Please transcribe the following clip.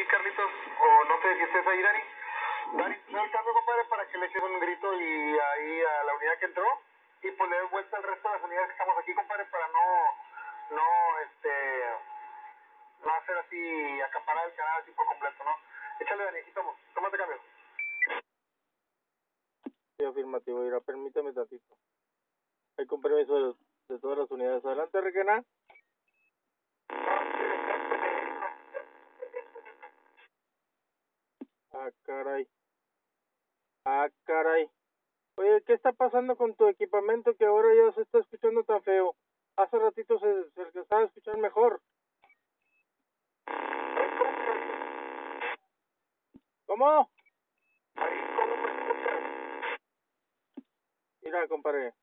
ahí, Carlitos, o no sé si estés ahí, Dani. Dani, el cambio, compadre, para que le eches un grito y ahí a la unidad que entró y pues le des vuelta al resto de las unidades que estamos aquí, compadre, para no, no, este, no hacer así, acaparar el canal así por completo, ¿no? Échale, Dani, aquí estamos. Tómate cambio. Sí, afirmativo, Ira, permítame tantito. Hay con permiso de, de todas las unidades. Adelante, Requena. Ah, caray. Ah, caray. Oye, ¿qué está pasando con tu equipamiento que ahora ya se está escuchando tan feo? Hace ratito se, se empezaba a mejor. ¿Cómo? Mira, compadre,